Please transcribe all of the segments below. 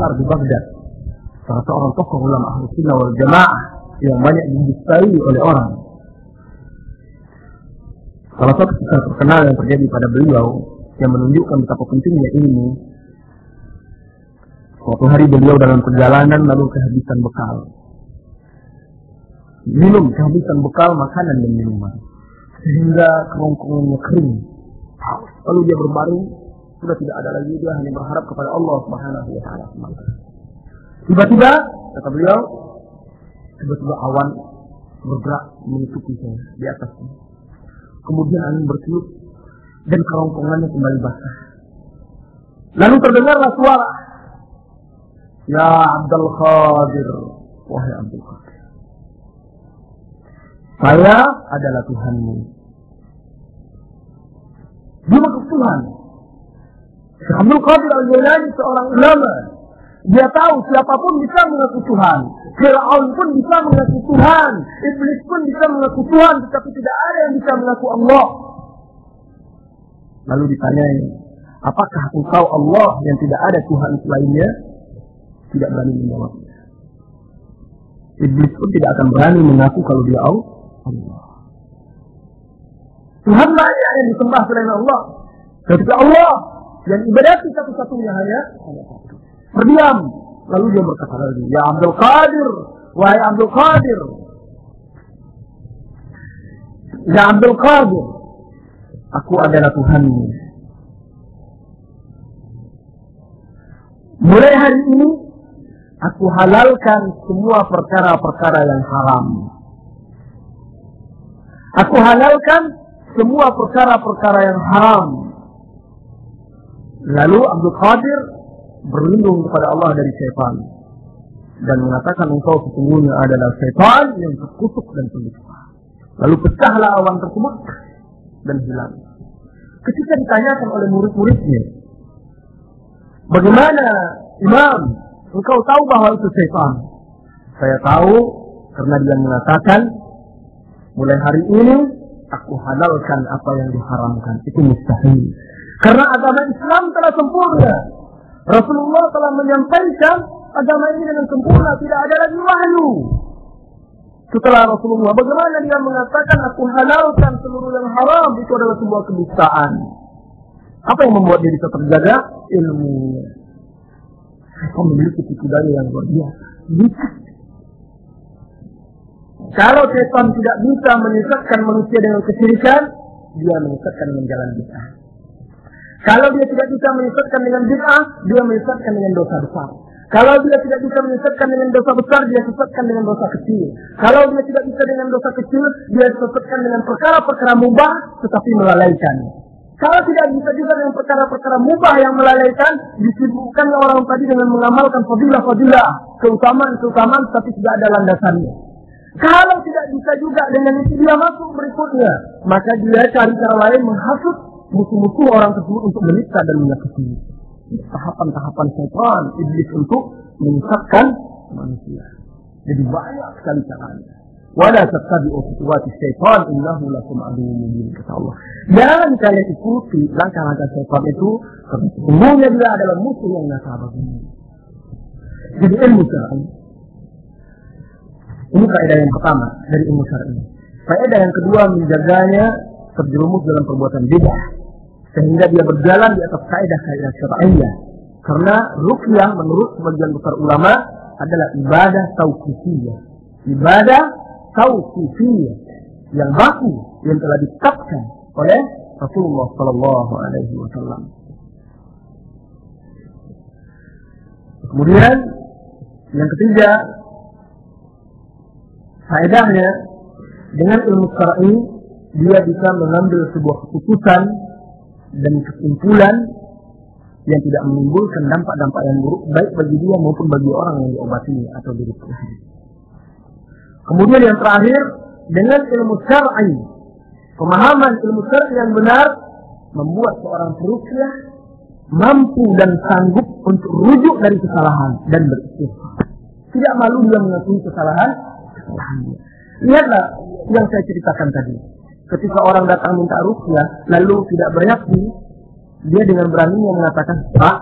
besar di Baghdad. Salah seorang tokoh ulama ahli sunnah wal jamaah yang banyak didistai oleh orang. Salah satu kisah terkenal yang terjadi pada beliau yang menunjukkan betapa pentingnya ilmu. Suatu hari beliau dalam perjalanan lalu kehabisan bekal. Minum kehabisan bekal makanan dan minuman. Sehingga kerongkongannya kering. Lalu dia berbaring, sudah tidak ada lagi dia hanya berharap kepada Allah Subhanahu wa taala Tiba-tiba kata beliau, tiba-tiba awan bergerak menutupi saya di atasnya. Kemudian angin bertiup dan kerongkongannya kembali basah. Lalu terdengarlah suara, Ya Abdul Qadir, wahai Abdul Qadir. Saya adalah Tuhanmu. Dia Tuhan. Abdul Qadir Al-Jailani seorang ulama. Dia tahu siapa pun bisa mengaku Tuhan. Fir'aun pun bisa mengaku Tuhan. Iblis pun bisa mengaku Tuhan. Tetapi tidak ada yang bisa mengaku Allah. Lalu ditanyai, apakah engkau Allah yang tidak ada Tuhan selainnya? Tidak berani menjawab. Iblis pun tidak akan berani mengaku kalau dia Allah. Tuhan banyak yang disembah selain Allah. Ketika Allah yang ibadati satu-satunya hanya Berdiam. Lalu dia berkata lagi, Ya Abdul Qadir, wahai Abdul Qadir. Ya Abdul Qadir, aku adalah Tuhanmu. Mulai hari ini, aku halalkan semua perkara-perkara yang haram. Aku halalkan semua perkara-perkara yang haram. Lalu Abdul Qadir berlindung kepada Allah dari syaitan dan mengatakan engkau sesungguhnya adalah syaitan yang terkutuk dan penyiksa. Lalu pecahlah awan tersebut dan hilang. Ketika ditanyakan oleh murid-muridnya, bagaimana Imam, engkau tahu bahwa itu syaitan? Saya tahu karena dia mengatakan, mulai hari ini aku halalkan apa yang diharamkan. Itu mustahil. Karena agama Islam telah sempurna. Rasulullah telah menyampaikan agama ini dengan sempurna, tidak ada lagi wahyu. Setelah Rasulullah, bagaimana dia mengatakan aku halalkan seluruh yang haram itu adalah sebuah kedustaan. Apa yang membuat dia bisa terjaga? Ilmu. Kau memiliki tipu daya yang luar biasa. Bisa. Kalau setan tidak bisa menyesatkan manusia dengan kesyirikan, dia menyesatkan dengan jalan bid'ah. Kalau dia tidak bisa menyesatkan dengan bid'ah, dia menyesatkan dengan dosa besar. Kalau dia tidak bisa menyesatkan dengan dosa besar, dia sesatkan dengan dosa kecil. Kalau dia tidak bisa dengan dosa kecil, dia sesatkan dengan perkara-perkara mubah, tetapi melalaikan. Kalau tidak bisa juga dengan perkara-perkara mubah yang melalaikan, disibukkan orang tadi dengan mengamalkan fadilah-fadilah, keutamaan-keutamaan, tapi tidak ada landasannya. Kalau tidak bisa juga dengan itu dia masuk berikutnya, maka dia cari cara lain menghasut musuh-musuh orang tersebut untuk menikah dan menyakiti. Tahapan-tahapan setan iblis untuk menyesatkan manusia. Jadi banyak sekali caranya. Wala tattabi'u khutuwati syaitan innahu lakum aduwwun mubin kata Allah. Jangan kalian ikuti langkah-langkah syaitan itu sesungguhnya dia adalah musuh yang nyata bagimu. Jadi ilmu syar'i. Ini kaidah yang pertama dari ilmu syar'i. Kaidah yang kedua menjaganya terjerumus dalam perbuatan bid'ah sehingga dia berjalan di atas kaidah-kaidah syar'iyyah. Karena ruqyah menurut sebagian besar ulama adalah ibadah tauqifiyah. Ibadah tauqifiyah yang baku yang telah ditetapkan oleh Rasulullah sallallahu alaihi wasallam. Kemudian yang ketiga faedahnya dengan ilmu syar'i dia bisa mengambil sebuah keputusan dan kesimpulan yang tidak menimbulkan dampak-dampak yang buruk baik bagi dia maupun bagi orang yang diobati atau diri Kemudian yang terakhir dengan ilmu syar'i pemahaman ilmu syar'i yang benar membuat seorang perukyah mampu dan sanggup untuk rujuk dari kesalahan dan beristighfar. Tidak malu dia mengakui kesalahan. Lihatlah yang saya ceritakan tadi ketika orang datang minta rukyah lalu tidak bereaksi dia dengan beraninya mengatakan Pak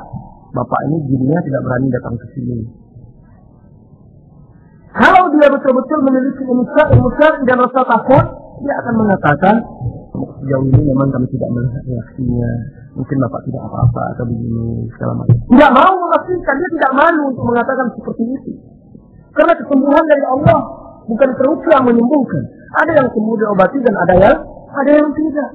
bapak ini dirinya tidak berani datang ke sini. Kalau dia betul-betul memiliki ilmu ilmu dan rasa takut, dia akan mengatakan, sejauh ini memang kami tidak melihat reaksinya. Mungkin bapak tidak apa-apa atau begini segala macam. Tidak mau memastikan, dia tidak malu untuk mengatakan seperti itu. Karena kesembuhan dari Allah bukan kerusi yang menyembuhkan. Ada yang sembuh diobati dan ada yang ada yang tidak.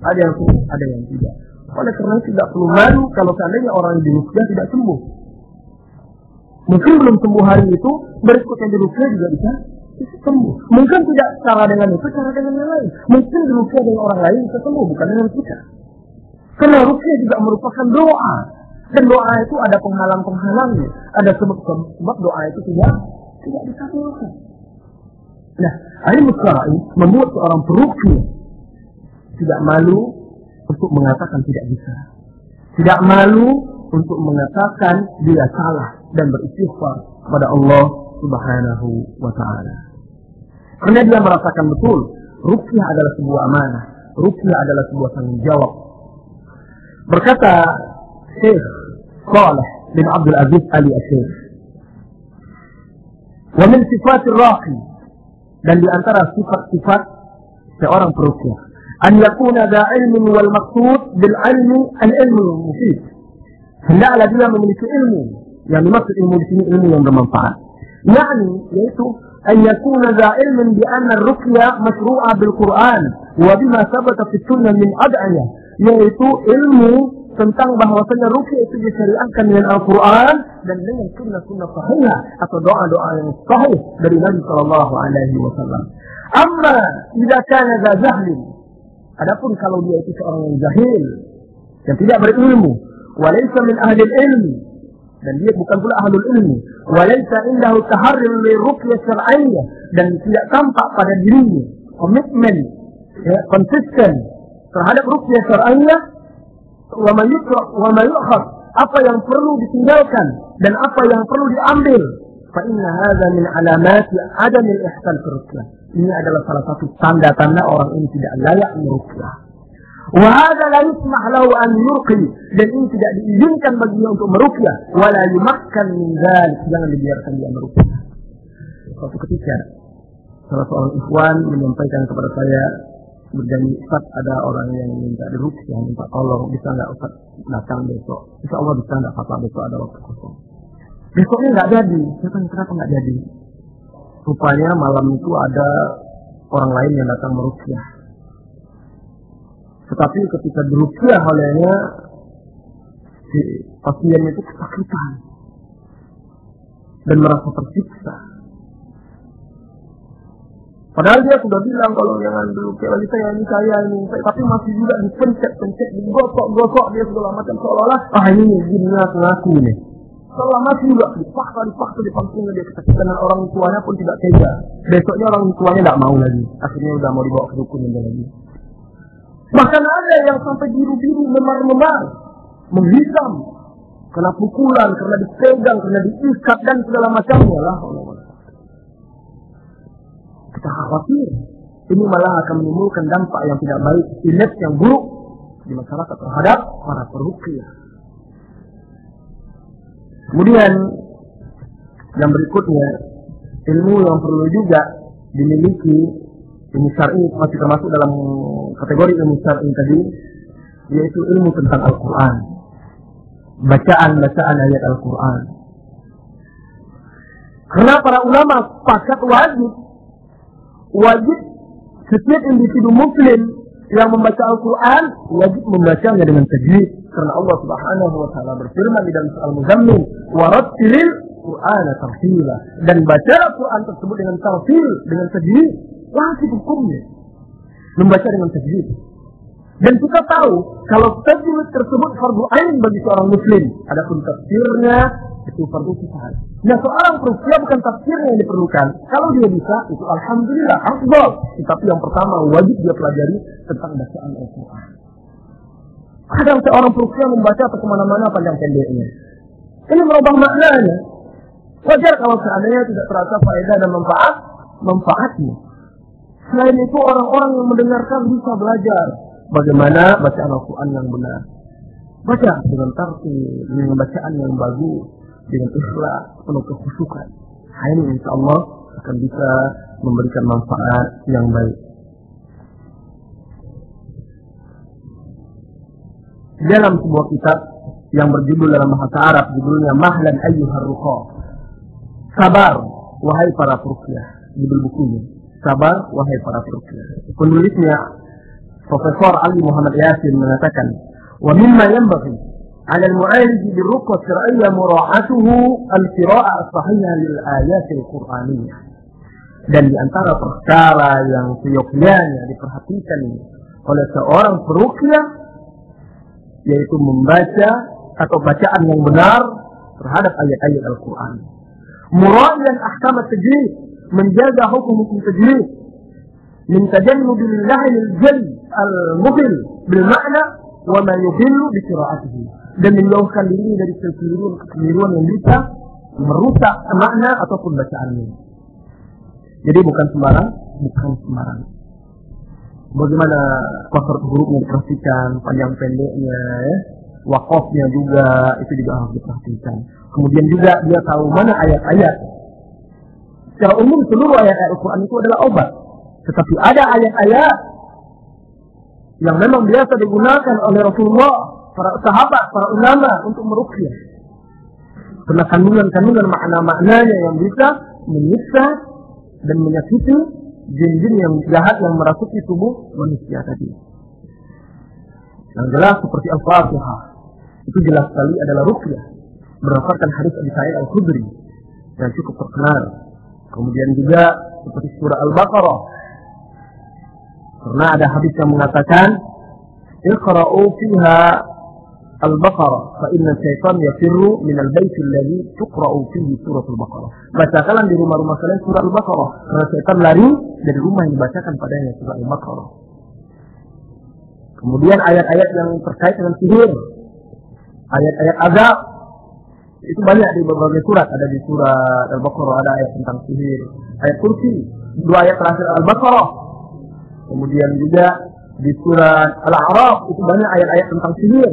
Ada yang sembuh, ada yang tidak. Oleh karena itu tidak perlu malu kalau seandainya orang yang di tidak sembuh. Mungkin belum sembuh hari itu, berikutnya di Rusia juga bisa sembuh. Mungkin tidak cara dengan itu, cara dengan yang lain. Mungkin di Rusia dengan orang lain bisa sembuh, bukan dengan kita. Karena Rusia juga merupakan doa. Dan doa itu ada penghalang-penghalangnya. Ada sebab-sebab doa itu tidak tidak dikabulkan. Nah, ini Musra'i membuat seorang perukia tidak malu untuk mengatakan tidak bisa. Tidak malu untuk mengatakan dia salah dan beristighfar kepada Allah Subhanahu wa taala. Karena dia merasakan betul rukyah adalah sebuah amanah, rukyah adalah sebuah tanggung jawab. Berkata Syekh Saleh bin Abdul Aziz Ali Asyik. ومن صفات الراقي لن ترى صفات صفات تأورن بروكيا أن يكون ذا علم والمقصود بالعلم العلم المفيد. لا على دولة مملكة علم. يعني ما في علم المسلمين علم ومنفعة يعني يسو أن يكون ذا علم بأن الرقية مشروعة بالقرآن وبما ثبت في السنة من أدعية. يعني علم tentang bahwasanya rukyah itu disyariatkan dengan Al-Quran dan dengan sunnah-sunnah sahih atau doa-doa yang sahih dari Nabi Shallallahu Alaihi Wasallam. Amma jika kana za jahlin, adapun kalau dia itu seorang yang jahil yang tidak berilmu, walaysa min ahli ilmi dan dia bukan pula ahlul ilmi walaysa indahu taharrir li ruqyah syar'iyyah dan tidak tampak pada dirinya komitmen ya, konsisten terhadap ruqyah syar'iyyah wa ma wa ma apa yang perlu ditinggalkan dan apa yang perlu diambil? Fa inna hadza min alamati adam al-ihsan ini adalah salah satu tanda-tanda orang ini tidak layak meruqyah Wahada la yusmah lahu an yurqi. Dan ini tidak diizinkan baginya untuk meruqyah wala yumakkan min dzalik jangan dibiarkan dia meruqyah. Suatu ketika salah seorang ikhwan menyampaikan kepada saya berjanji Ustaz ada orang yang minta diruqyah minta tolong. Bisa nggak Ustaz datang besok? Insya Allah bisa nggak apa-apa besok ada waktu kosong. Besoknya nggak jadi. Saya tanya kenapa nggak jadi? Rupanya malam itu ada orang lain yang datang meruqyah tetapi ketika berusia olehnya, si pasien itu kesakitan dan merasa tersiksa. Padahal dia sudah bilang kalau jangan dulu kayak lagi saya ini saya ini, tapi masih juga dipencet-pencet, digosok-gosok dia segala macam seolah-olah ah ini jinnya ngaku nih. Seolah masih juga dipaksa, dipaksa, dipaksa dia kesakitan dan orang tuanya pun tidak tega. Besoknya orang tuanya tidak mau lagi, akhirnya udah mau dibawa ke dukun lagi. Bahkan ada yang sampai biru-biru memar-memar, menghisam, karena pukulan, karena dipegang, karena diikat dan segala macamnya lah. Kita khawatir. Ini malah akan menimbulkan dampak yang tidak baik, image yang buruk di masyarakat terhadap para perukiah. Kemudian yang berikutnya ilmu yang perlu juga dimiliki ilmu syar'i masih termasuk dalam kategori ilmu syar'i tadi yaitu ilmu tentang Al-Quran. Bacaan-bacaan ayat Al-Quran. Karena para ulama sepakat wajib wajib setiap individu muslim yang membaca Al-Quran wajib membacanya dengan tajwid. Karena Allah Subhanahu wa taala berfirman di dalam Al Muzammil warattilil Quran tartila. Dan baca Al-Quran tersebut dengan tartil dengan tajwid wajib hukumnya. Membaca dengan tajwid. Dan kita tahu kalau tajwid tersebut fardu ain bagi seorang muslim, adapun tafsirnya itu fardu kifayah. Nah, seorang perusia bukan tafsirnya yang diperlukan. Kalau dia bisa, itu alhamdulillah, afdal. Tapi yang pertama wajib dia pelajari tentang bacaan Al-Quran. Kadang seorang perusia membaca atau ke mana-mana panjang pendeknya. Ini merubah maknanya. Wajar kalau seandainya tidak terasa faedah dan manfaat, manfaatnya. Selain itu orang-orang yang mendengarkan bisa belajar bagaimana bacaan Al-Quran yang benar. Baca dengan tartil, dengan bacaan yang bagus, dengan ikhlas, penuh kekhusyukan. Nah, ini insya Allah akan bisa memberikan manfaat yang baik. Dalam sebuah kitab yang berjudul dalam bahasa Arab, judulnya Mahlan Ayyuhar Ruqa. Sabar, wahai para perukyah. Judul bukunya. Sabar, wahai para perukyah. Penulisnya Profesor Ali Muhammad Yasin mengatakan, "Wa mimma yanbaghi 'ala al-mu'alij bil-ruqyah syar'iyyah mura'atuhu al-qira'ah as-sahihah lil-ayat al-Qur'aniyah." Dan di antara perkara yang seyogyanya diperhatikan oleh seorang perukia yaitu membaca atau bacaan yang benar terhadap ayat-ayat Al-Quran. Murayan ahkam tajwid menjaga hukum-hukum tajwid min tajannubi lillahi lil al-mubil bil ma'na wa ma yubillu bi qira'atihi. Dan menjauhkan diri dari kekeliruan-kekeliruan yang bisa merusak makna ataupun bacaannya. Jadi bukan sembarang, bukan sembarang. Bagaimana faktor hurufnya diperhatikan, panjang pendeknya, ya. wakofnya juga itu juga harus diperhatikan. Kemudian juga dia tahu mana ayat-ayat. Secara umum seluruh ayat-ayat Al-Quran itu adalah obat. Tetapi ada ayat-ayat yang memang biasa digunakan oleh Rasulullah, para sahabat, para ulama untuk merukyah. Karena kandungan-kandungan makna-maknanya yang bisa menyiksa dan menyakiti jin-jin yang jahat yang merasuki tubuh manusia tadi. Yang jelas seperti Al-Fatihah. Itu jelas sekali adalah rukyah. Berdasarkan hadis Abi Sa'id Al-Khudri yang cukup terkenal. Kemudian juga seperti surah Al-Baqarah. Karena ada hadis yang mengatakan, Iqra'u fiha Al-Baqarah fa inna syaitan yafirru min al-bait alladhi tuqra'u fihi surah Al-Baqarah. Bacakanlah di rumah-rumah kalian surah Al-Baqarah karena syaitan lari dari rumah yang dibacakan padanya surah Al-Baqarah. Kemudian ayat-ayat yang terkait dengan sihir, ayat-ayat azab itu banyak di berbagai surat. Ada di surah Al-Baqarah ada ayat tentang sihir, ayat kursi, dua ayat terakhir Al-Baqarah. Kemudian juga di surat Al-A'raf itu banyak ayat-ayat tentang sihir.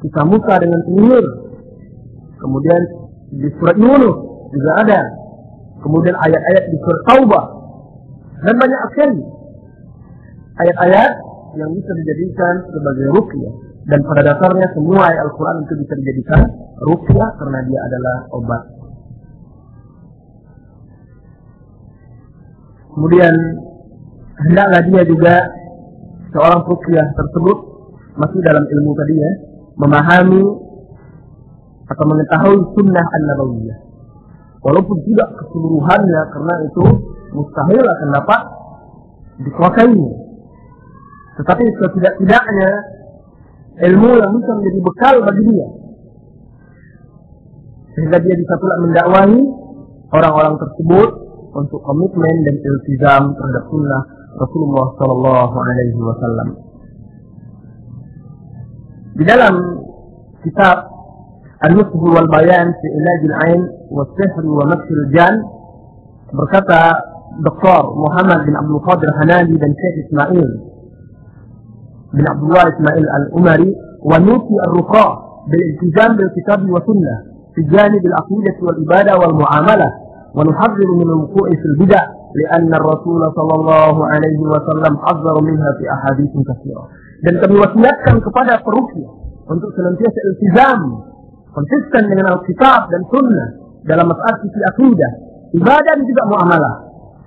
Kisah Musa dengan sihir. Kemudian di surat Yunus juga ada. Kemudian ayat-ayat di surat Taubah. Dan banyak sekali ayat-ayat yang bisa dijadikan sebagai rukyah. Dan pada dasarnya semua ayat Al-Quran itu bisa dijadikan rukyah karena dia adalah obat. Kemudian hendaklah dia juga seorang rukyah tersebut masih dalam ilmu tadi ya, memahami atau mengetahui sunnah an-nabawiyah. Walaupun tidak keseluruhannya karena itu mustahil akan dapat dikuasainya. Tetapi setidak-tidaknya ilmu yang bisa menjadi bekal bagi dia. Sehingga dia bisa pula mendakwahi orang-orang tersebut untuk komitmen dan iltizam terhadap sunnah Rasulullah Sallallahu Alaihi Wasallam. Di dalam kitab Al-Nusbu wal Bayan fi Ilaj al-Ain wa Sihr wa Maksir Jan berkata Dr. Muhammad bin Abdul Qadir Hanadi dan Syekh Ismail bin Abdullah Ismail Al-Umari wa nuti ar-ruqa بالالتزام بالكتاب والسنة في جانب العقيدة والعبادة والمعاملة ونحذر من الوقوع في البدع لأن الرسول صلى الله عليه وسلم حذر منها في أحاديث كثيرة dan kami wasiatkan kepada perukia untuk senantiasa iltizam konsisten dengan Alkitab dan Sunnah dalam masalah sisi akidah, ibadah dan juga muamalah.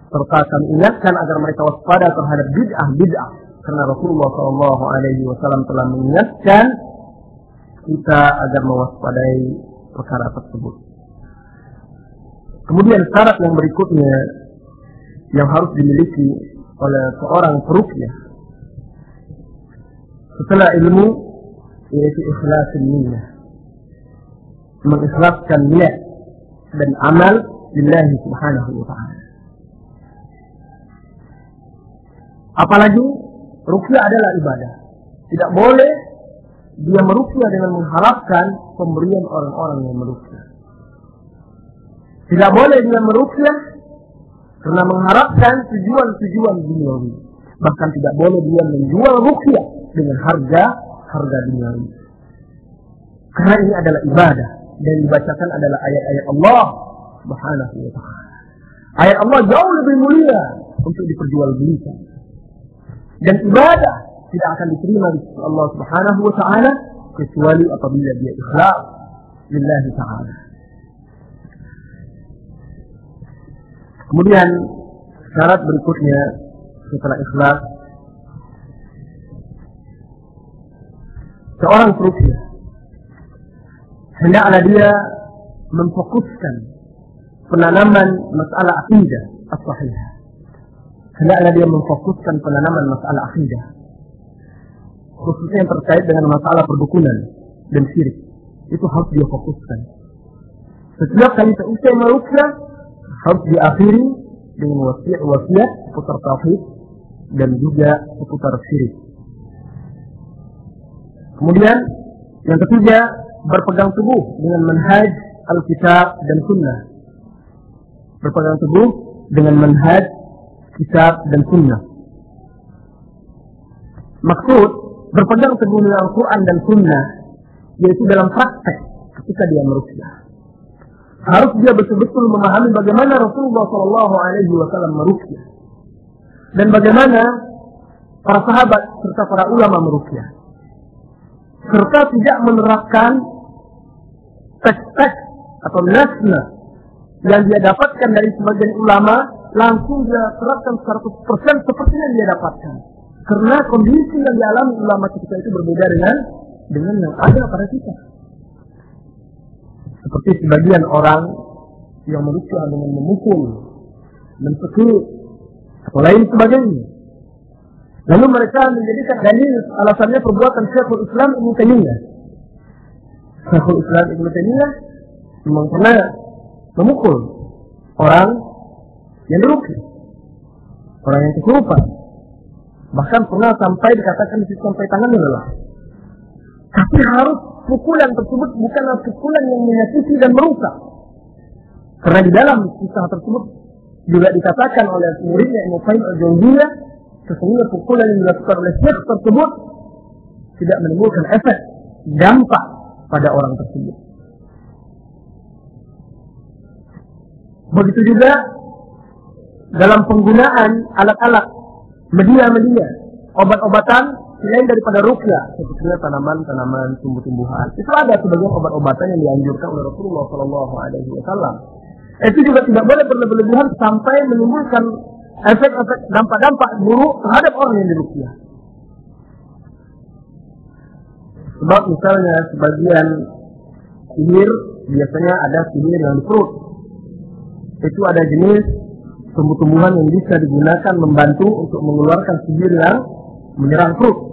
Serta kami ingatkan agar mereka waspada terhadap bid'ah bid'ah karena Rasulullah Shallallahu Alaihi Wasallam telah mengingatkan kita agar mewaspadai perkara tersebut. Kemudian syarat yang berikutnya yang harus dimiliki oleh seorang perukyah setelah ilmu yaitu ikhlas niat mengikhlaskan niat dan amal lillahi subhanahu wa ta'ala. Apalagi rukyah adalah ibadah. Tidak boleh dia merukyah dengan mengharapkan pemberian orang-orang yang merukyah tidak boleh dia merukyah karena mengharapkan tujuan-tujuan duniawi bahkan tidak boleh dia menjual rukyah dengan harga harga duniawi. Karena ini adalah ibadah dan dibacakan adalah ayat-ayat Allah Subhanahu wa taala. Ayat Allah jauh lebih mulia untuk diperjualbelikan. Dan ibadah tidak akan diterima di Allah Subhanahu wa taala kecuali apabila dia ikhlas lillahi taala. Kemudian syarat berikutnya setelah ikhlas seorang perukia hendaklah dia memfokuskan penanaman masalah akidah as-sahihah. Hendaklah dia memfokuskan penanaman masalah akidah. Khususnya yang terkait dengan masalah perdukunan dan syirik. Itu harus dia fokuskan. Setiap kali seusai merukyah harus diakhiri dengan wasiat-wasiat seputar tauhid dan juga seputar syirik. Kemudian yang ketiga berpegang teguh dengan manhaj Alkitab dan Sunnah. Berpegang teguh dengan manhaj Kitab dan Sunnah. Maksud berpegang teguh dengan Al-Quran dan Sunnah yaitu dalam praktek ketika dia merukyah. Harus dia betul-betul memahami bagaimana Rasulullah Shallallahu Alaihi Wasallam merukyah dan bagaimana para sahabat serta para ulama merukyah serta tidak menerapkan teks-teks atau nasna yang dia dapatkan dari sebagian ulama langsung dia terapkan 100% seperti yang dia dapatkan. Karena kondisi yang dialami ulama kita itu berbeda dengan dengan yang ada pada kita. Seperti sebagian orang yang merusak dengan memukul, mencekik, lain sebagainya. Lalu mereka menjadikan dalil alasannya perbuatan Syekhul Islam Ibnu Taimiyah. Syekhul Islam Ibnu Taimiyah memang pernah memukul orang yang diruki, orang yang kesurupan. Bahkan pernah sampai dikatakan di sampai tangannya lelah. Tapi harus pukulan tersebut bukanlah pukulan yang menyakiti dan merusak. Karena di dalam kisah tersebut juga dikatakan oleh muridnya Ibnu Qayyim al-Jauziyah sesungguhnya pukulan yang dilakukan oleh syekh tersebut tidak menimbulkan efek dampak pada orang tersebut. Begitu juga dalam penggunaan alat-alat media-media, obat-obatan selain daripada rukyah, seperti tanaman-tanaman, tumbuh-tumbuhan. Itu ada sebagian obat-obatan yang dianjurkan oleh Rasulullah Shallallahu Alaihi Wasallam. Itu juga tidak boleh berlebihan sampai menimbulkan efek-efek dampak-dampak buruk terhadap orang yang dirukyah. Sebab misalnya sebagian sihir biasanya ada sihir di perut. Itu ada jenis tumbuh-tumbuhan yang bisa digunakan membantu untuk mengeluarkan sihir yang menyerang perut.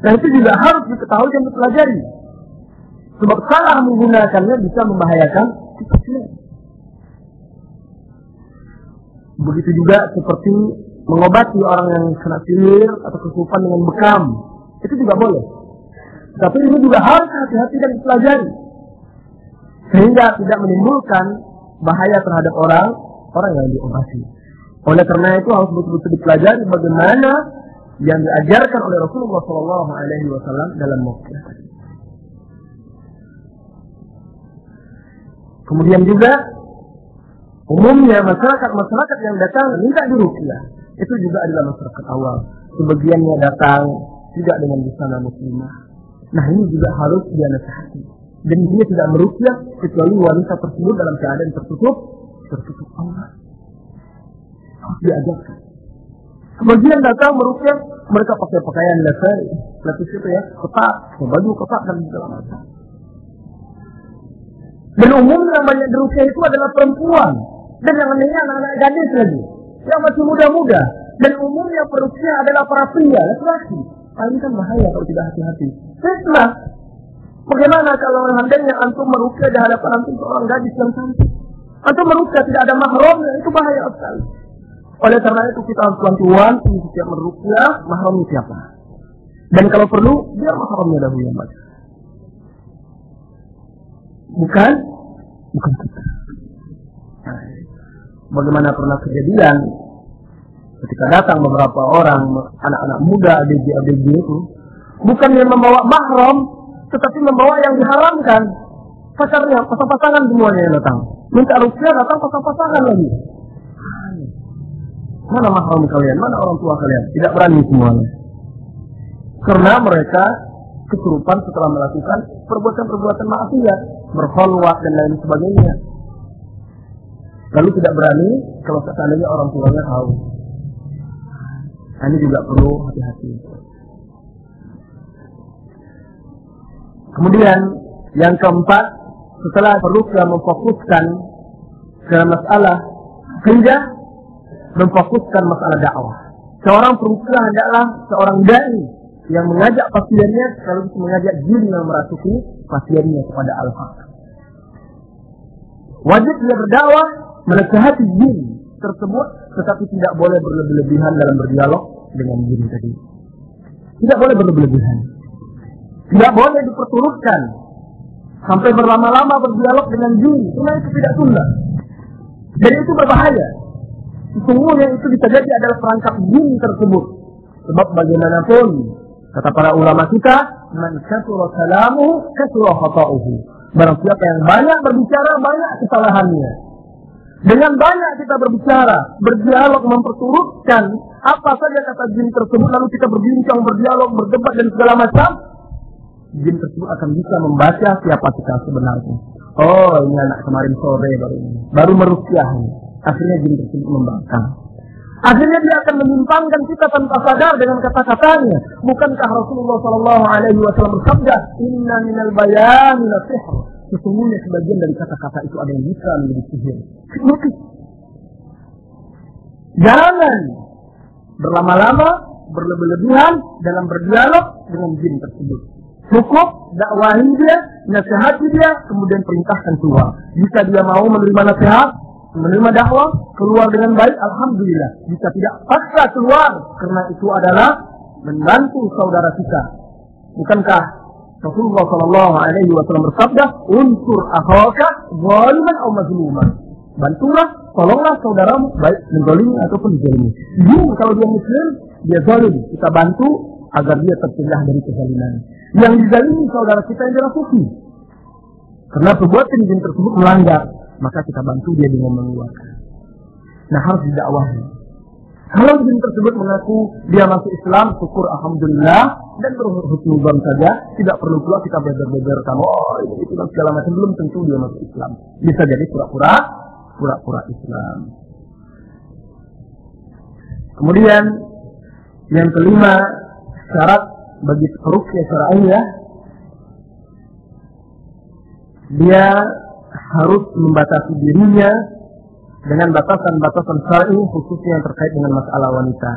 Dan itu juga harus diketahui dan dipelajari. Sebab salah menggunakannya bisa membahayakan kita Begitu juga seperti mengobati orang yang kena sihir atau kesurupan dengan bekam. Itu juga boleh. Tapi ini juga harus hati-hati dan dipelajari. Sehingga tidak menimbulkan bahaya terhadap orang orang yang diobati. Oleh karena itu harus betul-betul dipelajari bagaimana yang diajarkan oleh Rasulullah Shallallahu Alaihi Wasallam dalam mukyah. Kemudian juga umumnya masyarakat-masyarakat yang datang minta dirukyah itu juga adalah masyarakat awal. Sebagiannya datang tidak dengan busana muslimah. Nah ini juga harus dia nasihati. Dan dia tidak merukyah kecuali wanita tersebut dalam keadaan tertutup, tertutup aurat. Harus diajarkan. Sebagian datang merukyah, mereka pakai pakaian leser, lapis itu ya, ketat, baju ketat dan segala macam. Dan umumnya banyak dirukyah itu adalah perempuan. Dan yang anehnya anak-anak gadis lagi. Yang masih muda-muda. Dan umumnya perukyah adalah para pria, laki-laki. Nah, ini kan bahaya kalau tidak hati-hati. Fitnah. Bagaimana kalau seandainya antum merukyah di hadapan antum seorang gadis yang cantik? Antum merukyah tidak ada mahramnya, itu bahaya sekali. Oleh karena itu kita harus wanti-wanti setiap merukyah, mahramnya siapa? Dan kalau perlu, biar mahramnya dahulu yang baca. Bukan, bukan kita. Nah, bagaimana pernah kejadian ketika datang beberapa orang anak-anak muda ABG ABG itu bukan yang membawa mahram tetapi membawa yang diharamkan. Pacarnya, pasang-pasangan semuanya yang datang. Minta rupiah datang pasang-pasangan lagi. Mana mahram kalian? Mana orang tua kalian? Tidak berani semuanya. Karena mereka kesurupan setelah melakukan perbuatan-perbuatan maksiat, berholwat dan lain sebagainya. Lalu tidak berani kalau seandainya orang tuanya tahu. Nah, ini juga perlu hati-hati. Kemudian yang keempat, setelah perlu kita memfokuskan ke masalah sehingga memfokuskan masalah dakwah. Seorang perusahaan hendaklah seorang dai yang mengajak pasiennya sekaligus mengajak jin yang merasuki pasiennya kepada al-haq. Wajib dia berdakwah menasihati jin tersebut tetapi tidak boleh berlebihan dalam berdialog dengan jin tadi. Tidak boleh berlebihan. Tidak boleh diperturutkan sampai berlama-lama berdialog dengan jin. Karena itu tidak tunda. Dan itu berbahaya. Sesungguhnya itu bisa jadi adalah perangkap jin tersebut. Sebab bagaimanapun kata para ulama kita, man kasura kalamuhu kasura khata'uhu. Barang siapa yang banyak berbicara, banyak kesalahannya. Dengan banyak kita berbicara, berdialog, memperturutkan apa saja kata jin tersebut, lalu kita berbincang, berdialog, berdebat dan segala macam, jin tersebut akan bisa membaca siapa kita sebenarnya. Oh, ini anak kemarin sore baru ini. Baru merukyah. Akhirnya jin tersebut membangkang. Akhirnya dia akan menyimpangkan kita tanpa sadar dengan kata-katanya. Bukankah Rasulullah Shallallahu Alaihi Wasallam bersabda, Inna minal bayani la sihr. Sesungguhnya sebagian dari kata-kata itu ada yang bisa menjadi sihir. Jangan berlama-lama, berlebih-lebihan dalam berdialog dengan jin tersebut. Cukup dakwahi dia, nasihati dia, kemudian perintahkan keluar. Jika dia mau menerima nasihat, menerima dakwah, keluar dengan baik, alhamdulillah. Jika tidak, paksa keluar karena itu adalah membantu saudara kita. Bukankah Rasulullah Shallallahu Alaihi Wasallam bersabda, "Unsur akhaka zaliman atau mazluman." Bantulah, tolonglah saudaramu baik menzalimi ataupun dizalimi. Dia kalau dia muslim, dia zalim, kita bantu agar dia tercegah dari kezaliman. Yang dizalimi saudara kita yang dirasuki. Karena perbuatan jin tersebut melanggar, maka kita bantu dia dengan mengeluarkan. Nah harus didakwahi. Kalau jin tersebut mengaku dia masuk Islam, syukur Alhamdulillah, dan berhusnuzon saja, tidak perlu pula kita beber-beberkan, oh ini itu dan segala macam, belum tentu dia masuk Islam. Bisa jadi pura-pura, pura-pura Islam. Kemudian, yang kelima, syarat bagi rukyah syar'iyah dia harus membatasi dirinya dengan batasan-batasan syar'i khususnya yang terkait dengan masalah wanita.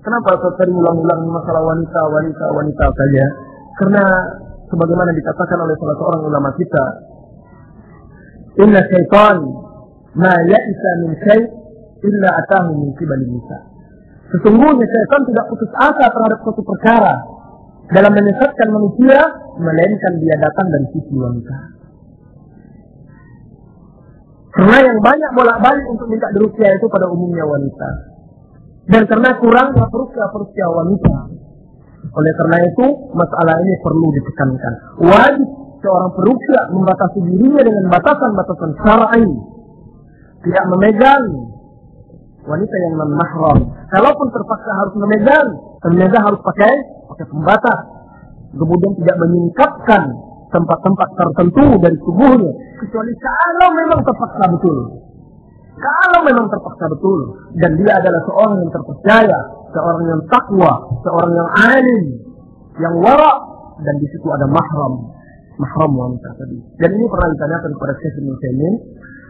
Kenapa saya sering ulang-ulang masalah wanita, wanita, wanita saja? Karena sebagaimana dikatakan oleh salah seorang ulama kita, Inna syaitan ma ya'isa min syai' illa atahu min qibali nisa. Sesungguhnya syaitan tidak putus asa terhadap suatu perkara dalam menyesatkan manusia, melainkan dia datang dari sisi wanita. Karena yang banyak bolak-balik untuk minta dirukyah itu pada umumnya wanita. Dan karena kurangnya perukyah-perukyah wanita. Oleh karena itu, masalah ini perlu ditekankan. Wajib seorang perukyah membatasi dirinya dengan batasan-batasan syar'i. Tidak memegang wanita yang non mahram. Kalaupun terpaksa harus memegang, ternyata harus pakai pakai pembatas. Kemudian tidak menyingkapkan tempat-tempat tertentu dari tubuhnya. Kecuali kalau memang terpaksa betul. Kalau memang terpaksa betul. Dan dia adalah seorang yang terpercaya. Seorang yang takwa. Seorang yang alim. Yang warak. Dan di situ ada mahram. Mahram wanita tadi. Dan ini pernah ditanyakan kepada Syekh Ibn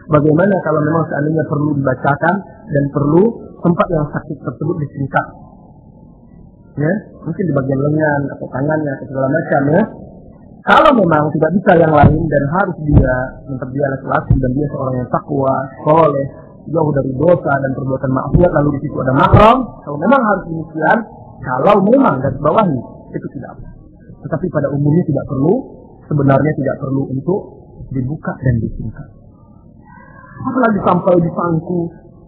Bagaimana kalau memang seandainya perlu dibacakan dan perlu tempat yang sakit tersebut disingkat ya mungkin di bagian lengan atau tangannya atau segala macam ya kalau memang tidak bisa yang lain dan harus dia untuk dia laki-laki dan dia seorang yang takwa soleh jauh dari dosa dan perbuatan maksiat lalu di situ ada mahram kalau memang harus demikian kalau memang dan bawahnya itu tidak tetapi pada umumnya tidak perlu sebenarnya tidak perlu untuk dibuka dan disingkat apalagi sampai disangku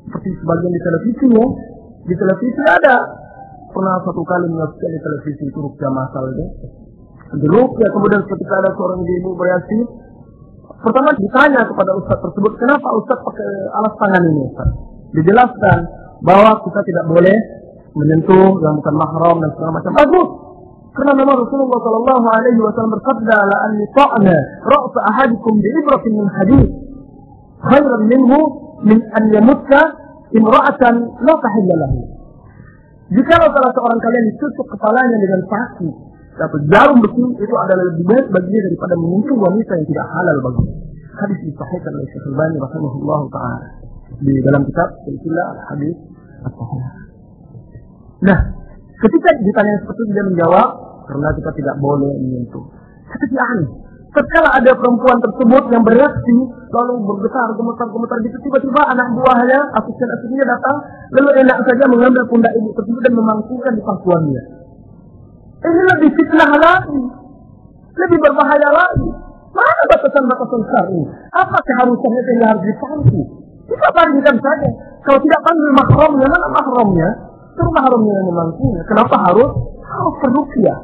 seperti sebagian di televisi ya di televisi ada. Pernah satu kali menyaksikan di televisi itu masal itu Jeruk ya kemudian ketika ada seorang ibu bereaksi, pertama ditanya kepada ustaz tersebut, kenapa ustaz pakai alas tangan ini ustaz? Dijelaskan bahwa kita tidak boleh menyentuh yang bukan mahram dan segala macam. Bagus. Karena memang Rasulullah Shallallahu Alaihi Wasallam bersabda, "La an ta'na ra'sa ahadikum bi ibratin min hadid, khairan minhu min an yamutta imra'atan la tahilla lahu." Jika salah seorang kalian ditusuk kepalanya dengan paku atau jarum besi itu adalah lebih baik baginya daripada menyentuh wanita yang tidak halal bagi. Hadis disahihkan oleh Syekh Al-Albani rahimahullah taala di dalam kitab Silsilah Hadis As-Sahih. Nah, ketika ditanya seperti itu dia menjawab karena kita tidak boleh menyentuh. Tapi aneh. Setelah ada perempuan tersebut yang bereaksi, lalu bergetar, gemetar-gemetar gitu, tiba-tiba anak buahnya, asisten-asistennya datang, lalu enak saja mengambil pundak ibu tersebut dan memangkukan di pangkuannya. Ini lebih fitnah lagi. Lebih berbahaya lagi. Mana batasan-batasan syar'i? Apa keharusannya yang harus dipangku? Kita bandingkan saja. Kalau tidak panggil mahramnya, mana mahramnya? Itu mahramnya yang memangkunya. Kenapa harus? Harus perukia.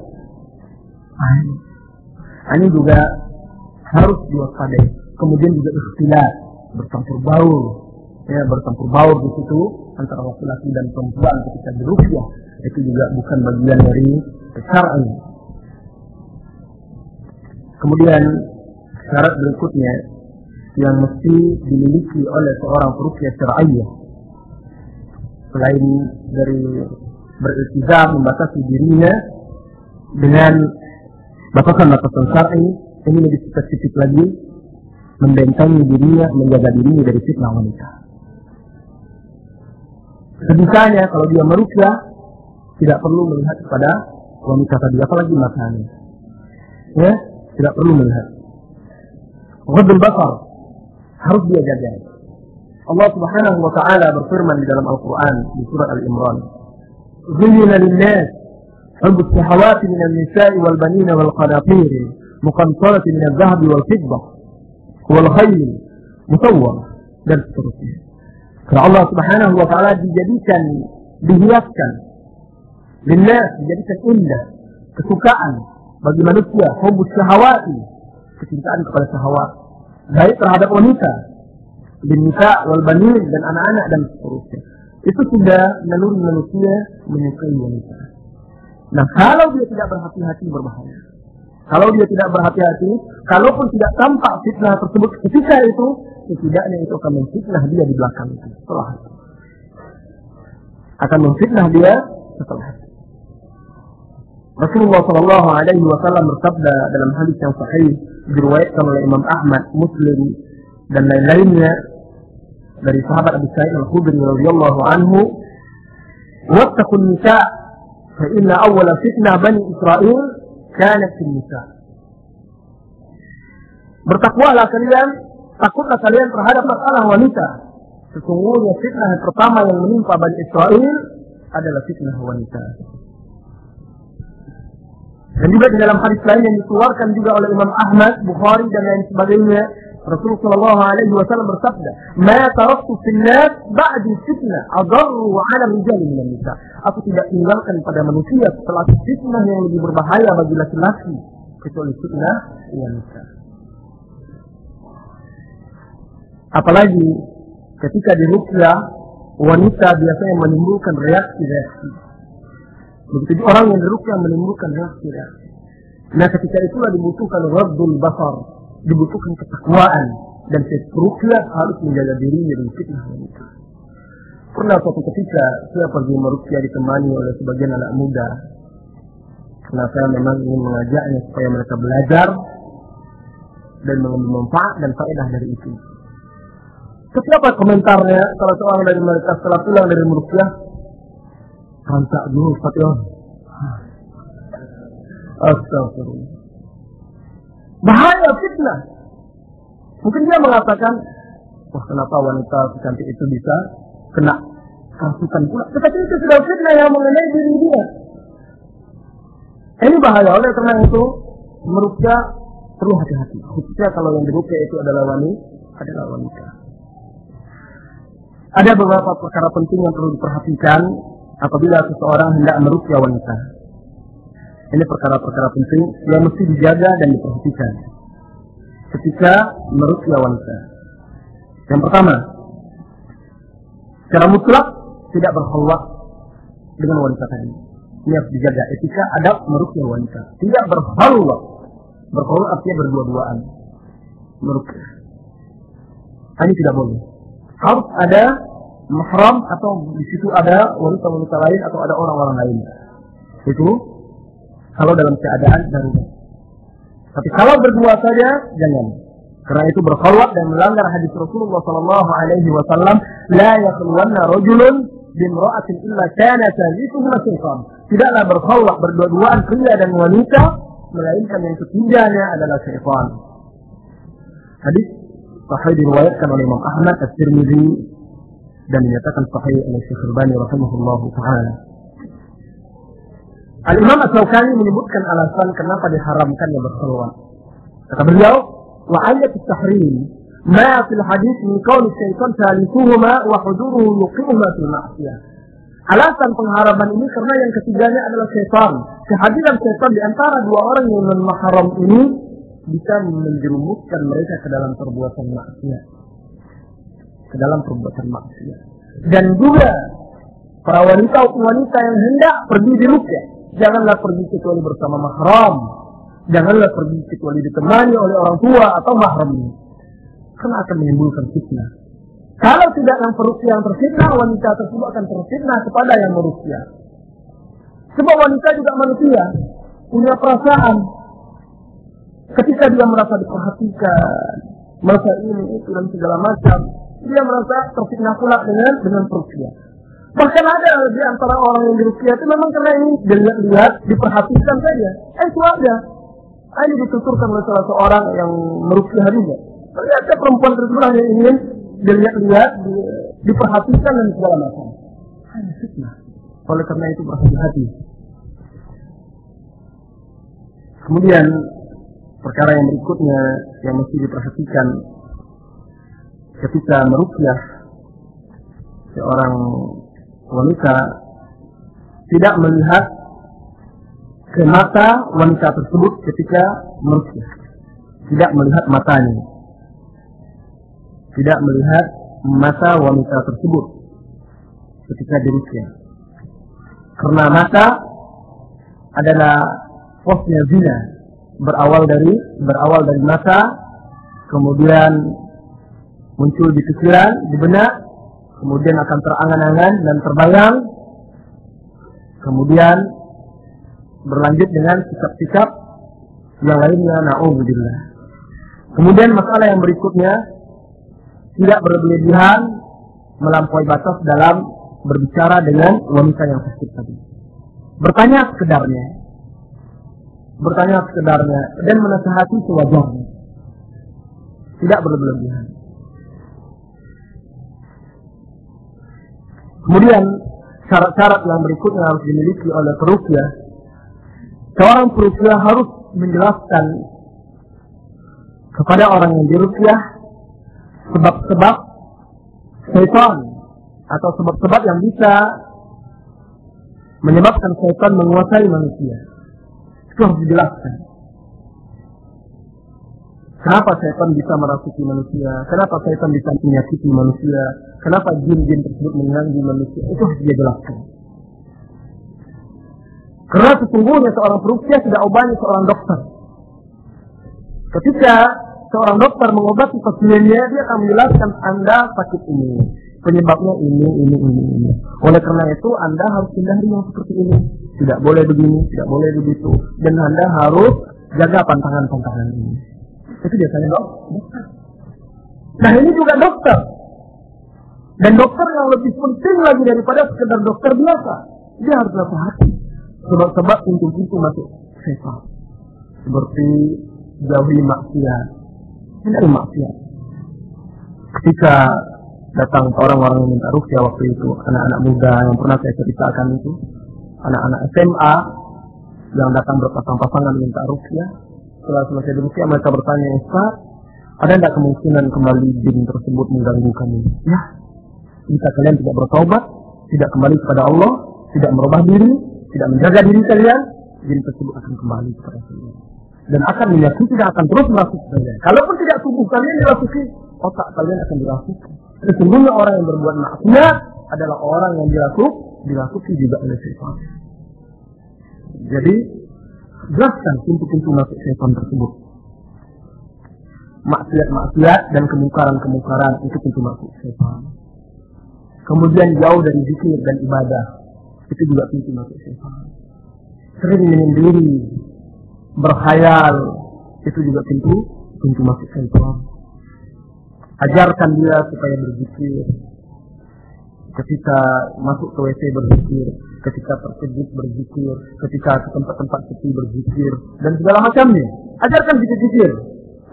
Nah, ini juga harus diwaspadai. Kemudian juga ikhtilat, bercampur baur. Ya, bercampur baur di situ antara laki-laki dan perempuan ketika berusia. Itu juga bukan bagian dari syar'i. Kemudian syarat berikutnya yang mesti dimiliki oleh seorang perukia syar'iyah selain dari beriltizam membatasi dirinya dengan batasan-batasan syar'i ini lebih spesifik lagi membentengi dirinya menjaga dirinya dari fitnah wanita. Sebisanya kalau dia merukyah tidak perlu melihat kepada wanita tadi apalagi matanya. Ya, tidak perlu melihat. Ghadul basar harus dia jaga. Allah Subhanahu wa taala berfirman di dalam Al-Qur'an di surat Al-Imran. Zuyyina lin-nas حب الشهوات من النساء والبنين والقناطير مقنطرة من الذهب والفضة والخيل musawwar dan seterusnya. Allah Subhanahu wa taala dijadikan dihiaskan linnas dijadikan indah kesukaan bagi manusia hubus syahawati kecintaan kepada syahwat. Baik terhadap wanita binita wal banin dan anak-anak dan seterusnya. Itu sudah naluri manusia menyukai wanita. Nah kalau dia tidak berhati-hati berbahaya. Kalau dia tidak berhati-hati kalaupun tidak tampak fitnah tersebut ketika itu setidaknya itu akan memfitnah dia di belakang itu. Setelah itu. Akan memfitnah dia setelah itu Rasulullah Shallallahu Alaihi Wasallam bersabda dalam hadis yang sahih diriwayatkan oleh Imam Ahmad, Muslim dan lain-lainnya dari sahabat Abu Sa'id Al-Khudri radhiyallahu anhu, "Wattaqun nisa fa inna awwala fitnah bani Israel kanat fil nisa." Bertakwalah kalian, takutlah kalian terhadap masalah wanita. Sesungguhnya fitnah yang pertama yang menimpa Bani Israel adalah fitnah wanita. Dan juga di dalam hadis lain yang dikeluarkan juga oleh Imam Ahmad, Bukhari dan lain sebagainya, Rasulullah Shallallahu Alaihi Wasallam bersabda, "Ma taraktu fil ba'di fitnah adarru 'ala rijal min nisa." Aku tidak tinggalkan pada manusia setelah fitnah yang lebih berbahaya bagi laki-laki kecuali fitnah wanita. Apalagi ketika di rukyah wanita biasanya menimbulkan reaksi-reaksi Begitu orang yang dirukyah menimbulkan reaksi-reaksi. Nah ketika itulah dibutuhkan raddul basar, dibutuhkan ketakwaan dan rukyah harus menjaga dirinya dari fitnah wanita. Pernah suatu ketika saya pergi merukyah ditemani oleh sebagian anak muda. Karena saya memang ingin mengajaknya supaya mereka belajar dan mengambil manfaat dan faedah dari itu. Ketika komentarnya kalau seorang dari mereka setelah pulang dari merukyah Rantak dulu Ustaz ya. Astagfirullah. Bahaya fitnah. Mungkin dia mengatakan, wah kenapa wanita secantik itu bisa kena kasukan pula. Tetapi itu sudah fitnah yang mengenai diri dia. Ini bahaya oleh karena itu merupakan perlu hati-hati. Khususnya kalau yang dirukyah itu adalah wanita, adalah wanita. Ada beberapa perkara penting yang perlu diperhatikan apabila seseorang hendak merukyah wanita. Ini perkara-perkara penting yang mesti dijaga dan diperhatikan ketika merukyah wanita. Yang pertama, secara mutlak tidak berkhulwat dengan wanita tadi. Ini harus dijaga etika adab merukyah wanita. Tidak berkhulwat. Berkhulwat artinya berdua-duaan. Merukyah. Ini tidak boleh. Harus ada mahram atau di situ ada wanita-wanita lain atau ada orang-orang lain. Itu kalau dalam keadaan darurat. Tapi kalau berdua saja jangan. Karena itu berkhulwat dan melanggar hadis Rasulullah sallallahu alaihi wasallam, la yakhluwanna rajulun bimra'atin illa kana thalithuhuma syaitan. Tidaklah berkhulwat berdua-duaan pria dan wanita melainkan yang ketiganya adalah syaitan. Hadis sahih diriwayatkan oleh Imam Ahmad, At-Tirmidzi dan dinyatakan sahih oleh Syekh Al-Albani rahimahullahu taala. Al-Imam As-Sawkani menyebutkan alasan kenapa diharamkannya berkhulwat. Kata beliau, wa ayat tahrim ma fil hadis min qawl syaitan salisuhuma wa huduruhu yuqihuma fil ma'siyah. Alasan pengharaman ini karena yang ketiganya adalah syaitan. Kehadiran syaitan di antara dua orang yang non ini bisa menjerumuskan mereka ke dalam perbuatan maksiat. Ke dalam perbuatan maksiat. Dan juga para wanita-wanita yang hendak pergi di rukyah Janganlah pergi kecuali bersama mahram. Janganlah pergi kecuali ditemani oleh orang tua atau mahram. Karena akan menimbulkan fitnah. Kalau tidak yang perusia yang terfitnah, wanita tersebut akan terfitnah kepada yang merusia. Sebab wanita juga manusia, punya perasaan. Ketika dia merasa diperhatikan, merasa ini, itu, dan segala macam, dia merasa terfitnah pula dengan dengan perusia. Bahkan ada di antara orang yang dirukyah itu memang karena ini dilihat, diperhatikan saja. Eh itu ada. Ah, ini dituturkan oleh salah seorang yang merukyah juga. Ternyata perempuan tersebut hanya ingin dilihat-lihat, di, diperhatikan dan segala macam. Hanya fitnah. Oleh karena itu berhati-hati. Kemudian perkara yang berikutnya yang mesti diperhatikan ketika merukyah seorang wanita tidak melihat ke mata wanita tersebut ketika merukyah. Tidak melihat matanya. Tidak melihat mata wanita tersebut ketika dirukyah. Karena mata adalah posnya zina. Berawal dari berawal dari mata, kemudian muncul di pikiran, di benak, kemudian akan terangan-angan dan terbayang, kemudian berlanjut dengan sikap-sikap yang lainnya, na'udzubillah. Kemudian masalah yang berikutnya, tidak berlebihan melampaui batas dalam berbicara dengan wanita yang sakit tadi. Bertanya sekedarnya, bertanya sekedarnya, dan menasihati sewajarnya. Tidak berlebihan. Kemudian syarat-syarat yang berikutnya harus dimiliki oleh perukia. Seorang perukia harus menjelaskan kepada orang yang dirukyah sebab-sebab setan atau sebab-sebab yang bisa menyebabkan setan menguasai manusia. Itu harus dijelaskan. Kenapa setan bisa merasuki manusia? Kenapa setan bisa menyakiti manusia? Kenapa jin-jin tersebut mengganggu manusia? Itu harus dia jelaskan. Karena sesungguhnya seorang perukia tidak obati seorang dokter. Ketika seorang dokter mengobati pasiennya, dia akan menjelaskan Anda sakit ini. Penyebabnya ini, ini, ini, ini. Oleh karena itu, Anda harus hindari yang seperti ini. Tidak boleh begini, tidak boleh begitu. Dan Anda harus jaga pantangan-pantangan ini. Itu biasanya dok, dokter. Nah ini juga dokter. Dan dokter yang lebih penting lagi daripada sekedar dokter biasa. Dia harus hati. Sebab-sebab pintu-pintu masuk setan. Seperti jauhi maksiat. Ini maksiat. Ketika datang orang-orang yang minta rukyah waktu itu, anak-anak muda yang pernah saya ceritakan itu, anak-anak SMA yang datang berpasang-pasangan minta rukyah, setelah selesai demikian mereka bertanya, Ustaz, ada tidak kemungkinan kembali jin tersebut mengganggu kami? Ya, jika kalian tidak bertobat, tidak kembali kepada Allah, tidak merubah diri, tidak menjaga diri kalian, jin tersebut akan kembali kepada kalian. Dan akan menyakiti dan akan terus merasuki kalian. Kalaupun tidak tubuh kalian dirasuki, otak kalian akan dirasuki. Sesungguhnya orang yang berbuat maksiat adalah orang yang dirasuk, dirasuki juga oleh syaitan. Jadi, jelaskan pintu-pintu masuk syaitan tersebut. Maksiat-maksiat dan kemungkaran-kemungkaran itu pintu masuk syaitan. Kemudian jauh dari zikir dan ibadah. Itu juga pintu masuk syaitan. Sering menyendiri, berkhayal, itu juga pintu pintu masuk syaitan. Ajarkan dia supaya berzikir. Ketika masuk ke WC berzikir, ketika terkejut berzikir, ketika ke tempat-tempat sepi berzikir, dan segala macamnya. Ajarkan zikir-zikir.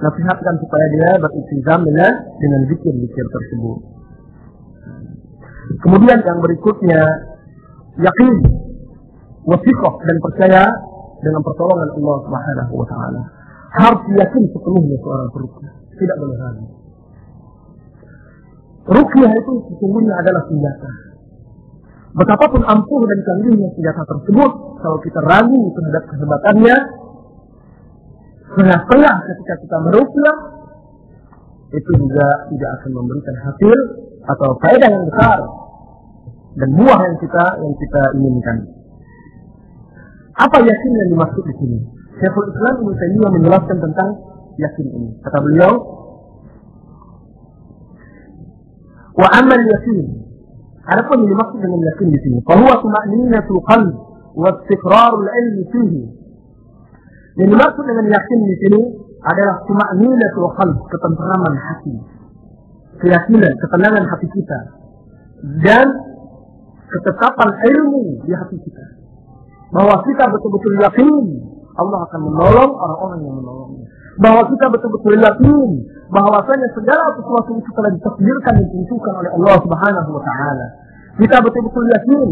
Nasihatkan supaya dia beristigam dengan dengan zikir-zikir tersebut. Kemudian yang berikutnya yakin, wasiqah dan percaya dengan pertolongan Allah Subhanahu wa taala. Harus yakin sepenuhnya seorang perukyah, tidak boleh ragu. Rukyah itu sesungguhnya adalah senjata. Betapapun ampuh dan canggihnya senjata tersebut, kalau kita ragu terhadap kehebatannya, setengah-setengah ketika kita merukyah, itu juga tidak akan memberikan hasil atau faedah yang besar dan buah yang kita yang kita inginkan. Apa yakin yang dimaksud di sini? Syekhul Islam Ibnu Taimiyah menjelaskan tentang yakin ini. Kata beliau, wa amal yakin. Adapun yang dimaksud dengan yakin di sini, bahwa tuma'ninatul qalb wa istiqrarul ilmi fihi. Yang dimaksud dengan yakin di sini adalah tuma'ninatul qalb, ketenteraman hati. Keyakinan, ketenangan hati kita. Dan ketetapan ilmu di hati kita. Bahwa kita betul-betul yakin Allah akan menolong orang-orang yang menolongnya. Bahwa kita betul-betul yakin bahwasanya segala sesuatu itu telah ditakdirkan dan ditentukan oleh Allah Subhanahu wa taala. Kita betul-betul yakin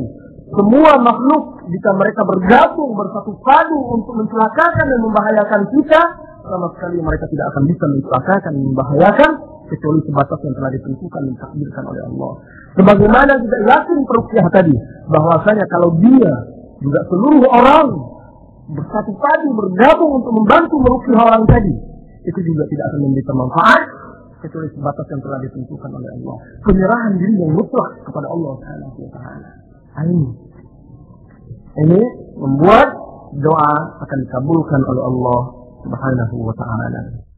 semua makhluk jika mereka bergabung bersatu padu untuk mencelakakan dan membahayakan kita, sama sekali mereka tidak akan bisa mencelakakan dan membahayakan kecuali sebatas yang telah ditentukan dan ditakdirkan oleh Allah. Sebagaimana kita yakin perukiah tadi, bahwasanya kalau dia juga seluruh orang bersatu padu bergabung untuk membantu merukiah orang tadi, itu juga tidak akan memberikan manfaat kecuali sebatas yang telah ditentukan oleh Allah. Penyerahan diri yang mutlak kepada Allah Subhanahu wa taala. Ini ini membuat doa akan dikabulkan oleh Allah Subhanahu wa taala.